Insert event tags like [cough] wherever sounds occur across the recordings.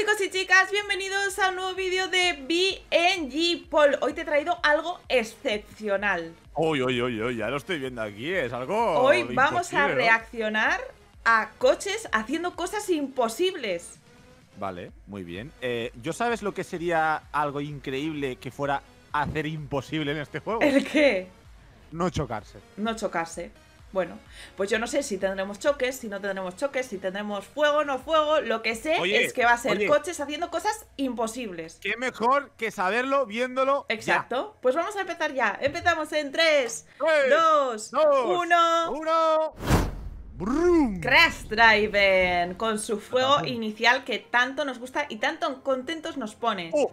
chicos y chicas, bienvenidos a un nuevo vídeo de BNG Paul. Hoy te he traído algo excepcional. Uy, uy, uy, uy, ya lo estoy viendo aquí, es algo. Hoy vamos a reaccionar a coches haciendo cosas imposibles. Vale, muy bien. Eh, ¿Yo sabes lo que sería algo increíble que fuera hacer imposible en este juego? ¿El qué? No chocarse. No chocarse. Bueno, pues yo no sé si tendremos choques, si no tendremos choques, si tendremos fuego, no fuego. Lo que sé Oye, es que va a ser oye. coches haciendo cosas imposibles. Qué mejor que saberlo viéndolo. ya. Exacto. Pues vamos a empezar ya. Empezamos en 3, Tres, 2, dos, 1. Uno. Brum. Crash Driven con su fuego inicial que tanto nos gusta y tanto contentos nos pone. Oh,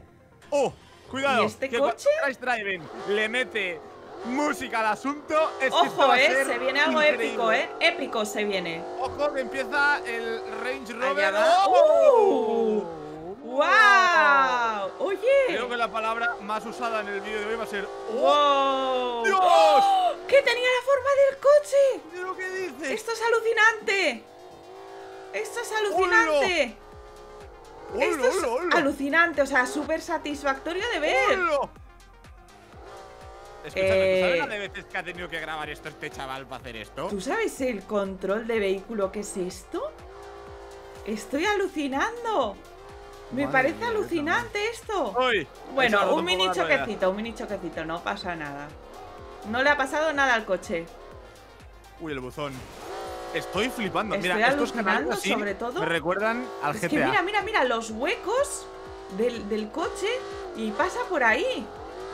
oh, cuidado. ¿Y este que coche? Crash Driving le mete música al asunto. Es que Ojo, a eh, se viene algo increíble. épico, eh. Épico se viene. Ojo que empieza el Range Rover. ¡Oh! ¡Wow! Creo que Oye. la palabra más usada en el vídeo de hoy va a ser ¡Oh! ¡Wow! ¡Dios! ¡Oh! ¡Que tenía la forma del coche! ¿Qué es lo que dices? ¡Esto es alucinante! ¡Esto es alucinante! ¡Hola, Esto es alucinante, o sea, súper satisfactorio de ver. Escúchame, Eh, ¿tú sabes la de veces que ha tenido que grabar esto este chaval para hacer esto? ¿Tú sabes el control de vehículo que es esto? Estoy alucinando. Me Madre parece mía, alucinante esto. ¡Uy! Bueno, un mini choquecito, un mini choquecito, no pasa nada. No le ha pasado nada al coche. Uy, el buzón. Estoy flipando. Estoy mira, estos canales sobre todo. me recuerdan al Es GTA. que mira, mira, mira, los huecos del, del coche y pasa por ahí.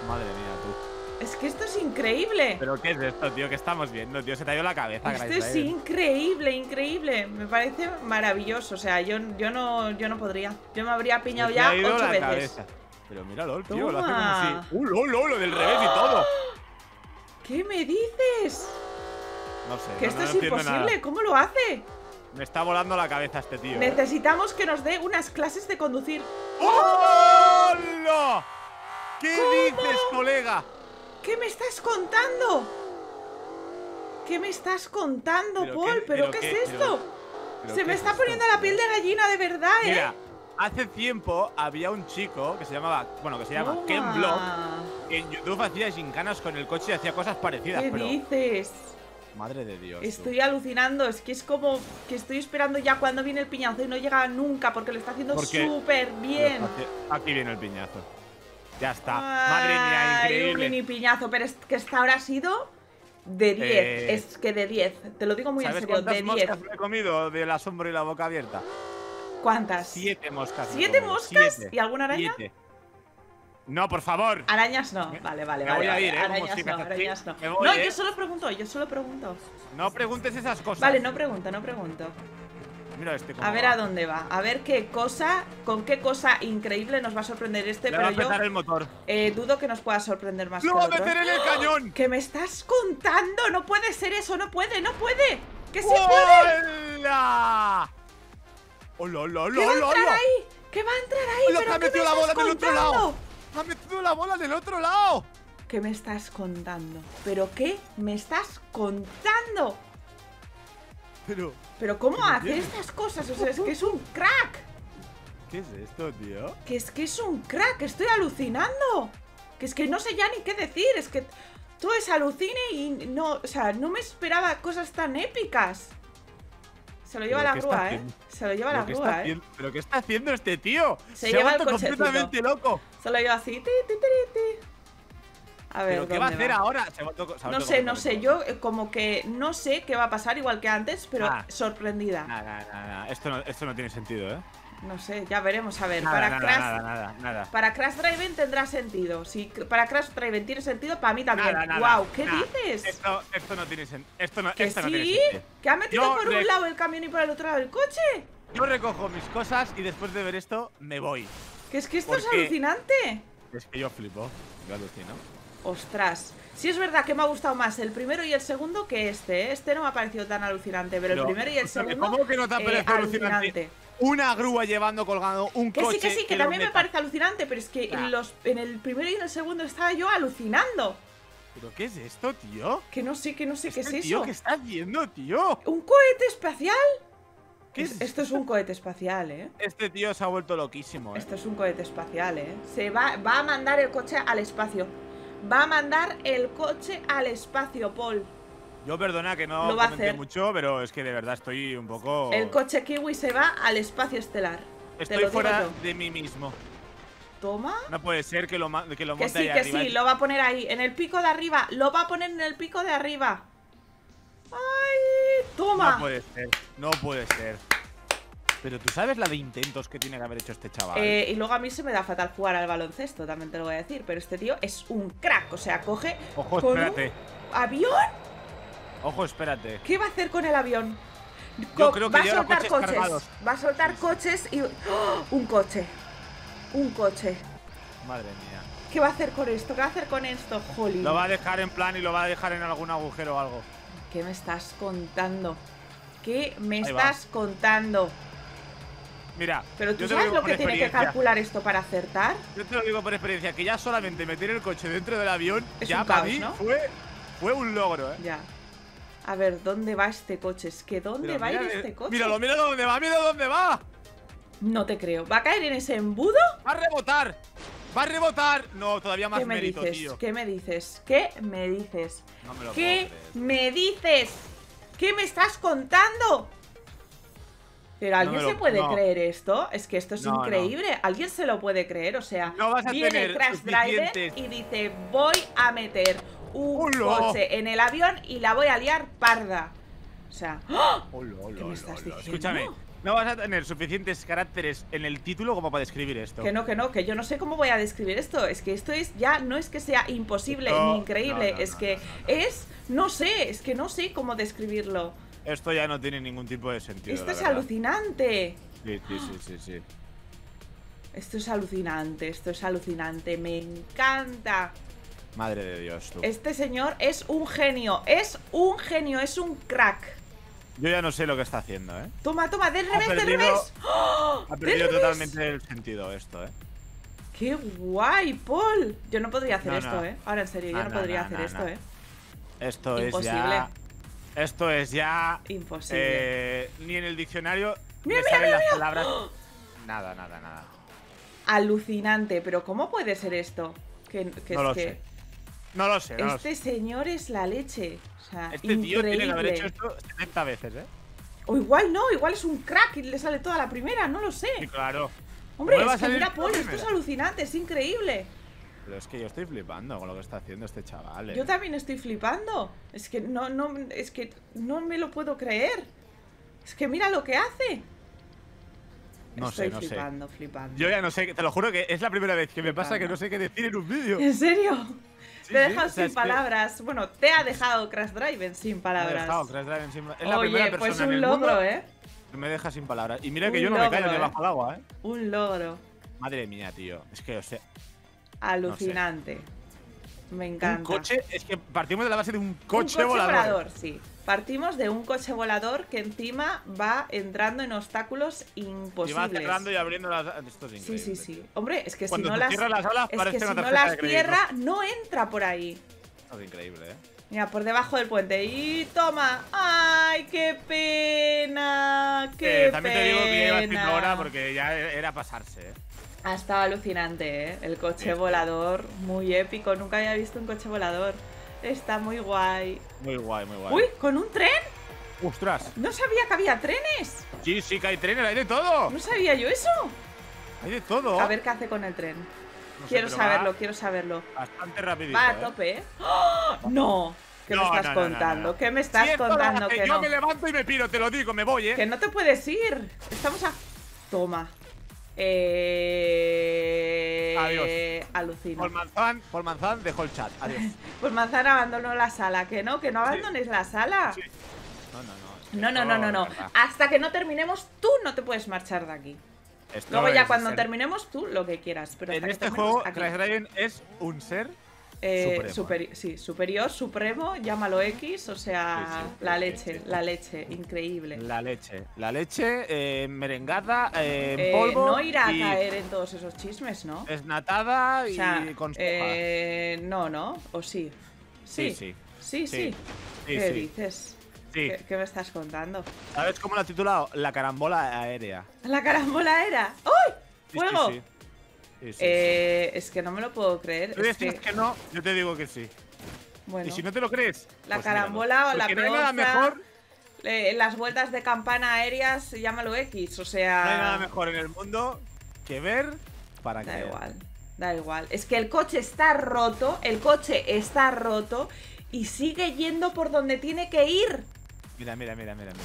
Madre mía, tú. Es que esto es increíble. ¿Pero qué es esto, tío? ¿Qué estamos viendo, tío? Se te ha ido la cabeza, Esto es increíble, increíble. Me parece maravilloso. O sea, yo, yo no yo no podría. Yo me habría piñado ya ha ido ocho la veces. cabeza. Pero míralo, el tío, lo hace como si. ¡Uh, lo, lo, lo del revés y todo! [gasps] ¿Qué me dices? No sé. Que no- esto no es imposible. nada. ¿Cómo lo hace? Me está volando la cabeza este tío. ¿eh? Necesitamos que nos dé unas clases de conducir. ¡Hola! ¿Qué ¿Cómo? dices, colega? ¿Qué me estás contando? ¿Qué me estás contando, ¿Pero Paul? qué- ¿Pero, pero qué qué- es esto? ¿Pero Se me es está poniendo la piel de gallina de verdad, ¿eh? Mira, hace tiempo había un chico que se llamaba, bueno, que se llama Toma. Ken Block, que en YouTube hacía gincanas con el coche y hacía cosas parecidas, ¿Qué pero dices? madre de Dios. tú. Estoy alucinando, es que es como que estoy esperando ya cuando viene el piñazo y no llega nunca porque lo está haciendo súper bien. Aquí viene el piñazo. Ya está. Madre mía, Ay, Un increíble. mini piñazo, pero es que esta hora ha sido de 10. Eh, Es que de 10. Te lo digo muy en ¿Sabes serio, de 10. moscas me he comido del asombro y la boca abierta? ¿Cuántas? Siete moscas. ¿Siete moscas? siete. ¿Y alguna araña? Siete. No, por favor. Arañas no. Vale, vale, me vale. voy a ir, ¿eh? Como Arañas si no, arañas no. voy, no, ¿eh? yo solo pregunto, yo solo pregunto. No preguntes esas cosas. Vale, no pregunto, no pregunto. Mira este A ver va. a dónde va. A ver qué cosa, con qué cosa increíble nos va a sorprender este, Le va a pero yo el motor. eh, dudo que nos pueda sorprender más ¡Lo va a meter en el cañón! ¿Qué me estás contando? No puede ser eso, no puede, no puede. Que sí puede. ¡Hola! ¡Hola, hola, ¿Qué va a entrar ahí? ¿Qué va a entrar ahí? Hola, ¿Pero ha metido me la bola del otro lado. ¡Ha metido la bola del otro lado! ¿Qué me estás contando? ¿Pero qué me estás contando? Pero, ¿Pero cómo ¿Qué hace tienes? estas cosas? O sea, es que es un crack. ¿qué es esto, tío? Que es que es un crack, estoy alucinando. Que es que no sé ya ni qué decir, es que todo es alucine y no, o sea, no me esperaba cosas tan épicas. Se lo lleva ¿Pero la grúa, ¿eh? haciendo? Se lo lleva la ¿Pero está grúa, ¿eh? haciendo, ¿Pero qué está haciendo este tío? Se ha lleva el completamente loco. Se lo lleva así. ti, ti, ti, ti. A ver, ¿Pero qué va a ¿dónde hacer ahora? Se No sé, no sé, yo eh, como que no sé qué va a pasar igual que antes, pero Ah. sorprendida. Nada, nada, nada. Esto no, esto no tiene sentido, ¿eh? No sé, ya veremos, a ver, Nada, para nada, Crash nada, nada, nada. Para Crash Driven tendrá sentido. Si para Crash Driven tiene sentido, para mí también. Wow, ¿qué dices? Esto, esto no tiene sentido. Esto no, ¿Que esto no tiene sí? sentido. ¿Que ha metido Yo por un lado el camión y por el otro lado el coche? Yo recojo mis cosas y después de ver esto me voy. Que es que esto ¿Por es alucinante. Es que yo flipo. Yo alucino. Ostras. Sí es verdad que me ha gustado más el primero y el segundo que este. ¿eh? Este no me ha parecido tan alucinante, pero, el primero y el segundo. ¿Cómo que no te eh, parece alucinante? Una grúa llevando colgado un Que coche. sí, que sí, que también me parece alucinante, pero es que en, los, en el primero y en el segundo estaba yo alucinando. ¿Pero qué es esto, tío? Que no sé, que no sé qué es Este eso. tío, ¿Qué está haciendo, tío? ¿Un cohete espacial? ¿Qué Es- es? esto es un cohete espacial, ¿eh? Este tío se ha vuelto loquísimo, ¿eh? Esto es un cohete espacial, ¿eh? Se va, va a mandar el coche al espacio. Va a mandar el coche al espacio, Paul. Yo perdona que no Lo va a hacer. mucho, pero es que de verdad estoy un poco... El coche kiwi se va al espacio estelar. Te Estoy fuera de mí mismo. Toma. No puede ser que lo, que lo Que monte sí, ahí que arriba. sí, lo va a poner ahí, en el pico de arriba. Lo va a poner en el pico de arriba. ¡Ay! ¡Toma! No puede ser, no puede ser. Pero tú sabes la de intentos que tiene que haber hecho este chaval. Eh, y luego a mí se me da fatal jugar al baloncesto, también te lo voy a decir. Pero este tío es un crack. O sea, coge Ojo, con un espérate. avión. Ojo, espérate. ¿Qué va a hacer con el avión? Yo creo que va a soltar coches coches. cargados. Va a soltar coches y. ¡Oh! Un coche. Un coche. Madre mía. ¿Qué va a hacer con esto? ¿Qué va a hacer con esto? Jolín. Lo va a dejar en plan y lo va a dejar en algún agujero o algo. ¿Qué me estás contando? ¿Qué me Ahí va. estás contando? Mira, Pero tú lo sabes lo que tiene que calcular esto para acertar. Yo te lo digo por experiencia, que ya solamente meter el coche dentro del avión, Es ya para mí ¿no? fue, fue un logro, ¿eh? Ya. A ver, ¿dónde va este coche? Es que ¿dónde Pero va a ir mira, este coche? Míralo, mira dónde va, mira dónde va. No te creo. ¿Va a caer en ese embudo? Va a rebotar. Va a rebotar. No, todavía más ¿Qué me mérito, dices? tío. ¿Qué me dices? ¿Qué me dices? No me lo ¿Qué me dices? ¿Qué me estás contando? Pero ¿alguien lo- se puede no. creer esto? Es que esto es No, increíble. ¿Alguien se lo puede creer? O sea, No vas a viene tener Crash Driver y dice, voy a meter un ¡Hola! coche en el avión y la voy a liar parda. O sea, ¡ah! ¿Qué me estás diciendo? Escúchame, no vas a tener suficientes caracteres en el título como para describir esto. que no, que no, que yo no sé cómo voy a describir esto. Es que esto es ya, no es que sea imposible No, ni increíble, no, no, es que es, no sé, es que no sé cómo describirlo. Esto ya no tiene ningún tipo de sentido. Esto es verdad. alucinante. Sí, sí, sí, sí, sí. Esto es alucinante, esto es alucinante, me encanta. Madre de Dios, tú. Este señor es un genio, es un genio, es un crack. Yo ya no sé lo que está haciendo, ¿eh? Toma, toma, del revés, del revés. ¡Oh! Ha ¡Del perdido revés! totalmente el sentido esto, ¿eh? ¡Qué guay, Paul! Yo no podría hacer No, esto. ¿eh? Ahora en serio, yo No, no, podría hacer esto. ¿eh? Esto Imposible. es ya. Esto es ya. Imposible. eh, ni en el diccionario Mira, me mira, salen mira, las palabras. Nada, nada, nada. Alucinante, pero ¿cómo puede ser esto? Que, que No es lo que sé. No lo sé, no lo este sé. señor es la leche. O sea, Este tío increíble. tiene que haber hecho esto 70 veces, ¿eh? O igual no, igual es un crack y le sale toda la primera, no lo sé. Sí, claro. Hombre, ¿Cómo le va es que mira, Paul, esto es alucinante, es increíble. Pero es que yo estoy flipando con lo que está haciendo este chaval. ¿eh? Yo también estoy flipando. Es que no, no, es que no me lo puedo creer. Es que mira lo que hace. No estoy sé, no sé. flipando, flipando. Yo ya no sé, te lo juro que es la primera vez que me pasa que Flipando. no sé qué decir en un vídeo. ¿En serio? Sí, te he dejado sin es que- palabras. Bueno, te ha dejado Crash Drive sin Me ha palabras. dejado Crash Drive encima. Es la Oye, primera persona pues en un el logro, mundo ¿eh? que me deja sin palabras. Y mira que Un yo no me callo ni ¿eh? bajo el agua, ¿eh? Un logro. Madre mía, tío. Es que, o sea, Alucinante. Me encanta. un coche. Es que partimos de la base de un coche, un coche volador. sí. Partimos de un coche volador que encima va entrando en obstáculos Y imposibles. va cerrando y abriendo las. Esto es Sí, sí, sí. Hombre, es que Cuando si no las, las alas, es parece que una si no las cierra, no entra por ahí. Esto es increíble, ¿eh? Mira, por debajo del puente. Y toma. ¡Ay, qué pena! ¡Qué Eh, también te digo que iba pena! ahora porque ya era pasarse, ¿eh? Ha estado alucinante, ¿eh? El coche volador, muy épico. Nunca había visto un coche volador. Está muy guay. Muy guay, muy guay. ¡Uy! ¿Con un tren? ¡Ostras! No sabía que había trenes. Sí, sí, que hay trenes, hay de todo. No sabía yo eso. Hay de todo. A ver qué hace con el tren. No quiero saberlo, quiero saberlo. Bastante rapidito. Va a ¿eh? tope, ¿eh? ¡Oh! ¡No! ¿Qué me No, estás no, no, no, contando? ¿Qué me estás Si contando que yo no? me levanto y me piro, te lo digo, me voy, ¿eh? Que no te puedes ir. Estamos a. Toma. Eh. Adiós. Alucino. Paul Manzán, Paul Manzán dejó el chat. Adiós. [laughs] Pues Manzana abandonó la sala. ¿Que no? ¿Que no abandones la sala? Sí. No, no, no. No, no, no, no, no. Hasta que no terminemos, tú no te puedes marchar de aquí. esto Luego ya cuando ser- terminemos, tú lo que quieras. Pero En este juego. Crash Dragon es un ser. Eh, superi- sí, superior, supremo, llámalo X, o sea, Sí, sí, la leche, la leche, increíble. La leche. La leche eh, merengada, eh, en Eh, polvo. no irá a caer en todos esos chismes, ¿no? Desnatada O y sea, con eh, no, ¿no? ¿O sí? Sí, Sí, sí. sí, ¿Qué dices? Sí. ¿Qué, qué me estás contando? ¿Sabes cómo lo ha titulado? La carambola aérea. La carambola era. ¡Uy! ¡Fuego! Sí, sí. Sí, sí, sí. Eh, es que no me lo puedo creer. Tú dices que, que... no, yo te digo que sí. bueno, Y si no te lo crees, La pues carambola o la Porque no hay nada mejor, eh, las vueltas de campana aéreas, llámalo X, o sea. no hay nada mejor en el mundo que ver para Da creer. igual, da igual. Es que el coche está roto, el coche está roto y sigue yendo por donde tiene que ir. Mira, mira, mira, mira, mira.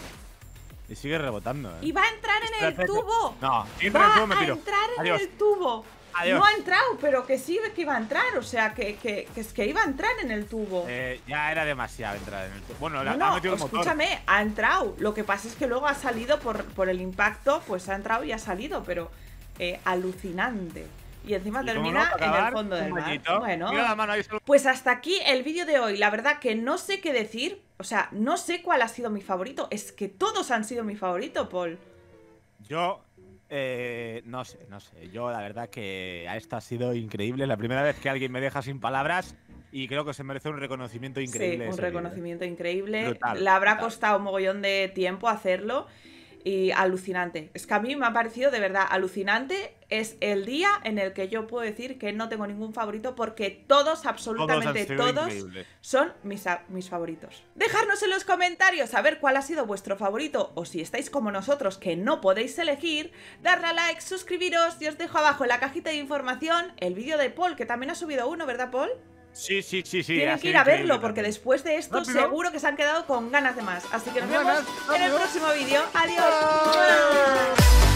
Y sigue rebotando, eh. Y va a entrar en el tubo. No, entra en el tubo me a entrar en Adiós. el tubo. Adiós. No ha entrado, pero que sí que iba a entrar. O sea, que, que- que es que iba a entrar en el tubo. Eh, ya era demasiado entrar en el tubo. Bueno, la- No, ha metido el motor. escúchame, ha entrado. Lo que pasa es que luego ha salido por, por el impacto, pues ha entrado y ha salido, pero eh, alucinante. Y encima Y termina no, en el fondo del mar. Bueno, mano solo. pues hasta aquí el vídeo de hoy. La verdad que no sé qué decir. O sea, no sé cuál ha sido mi favorito. Es que todos han sido mi favorito, Paul. Yo, eh, no sé, no sé. Yo, la verdad que a esta ha sido increíble. La primera vez que alguien me deja sin palabras y creo que se merece un reconocimiento increíble. Sí, un reconocimiento increíble. Brutal, Le habrá brutal. costado un mogollón de tiempo hacerlo. Y alucinante. Es que a mí me ha parecido de verdad alucinante. Es el día en el que yo puedo decir que no tengo ningún favorito porque todos, absolutamente todos, son mis, mis favoritos. Dejadnos en los comentarios a ver cuál ha sido vuestro favorito o si estáis como nosotros que no podéis elegir, darle a like, suscribiros y os dejo abajo en la cajita de información el vídeo de Paul, que también ha subido uno, ¿verdad Paul? Sí, sí, sí, sí. Tienen que ir a increíble verlo porque después de esto Rápido. seguro que se han quedado con ganas de más. Así que nos Ganas, vemos en el próximo vídeo. Adiós.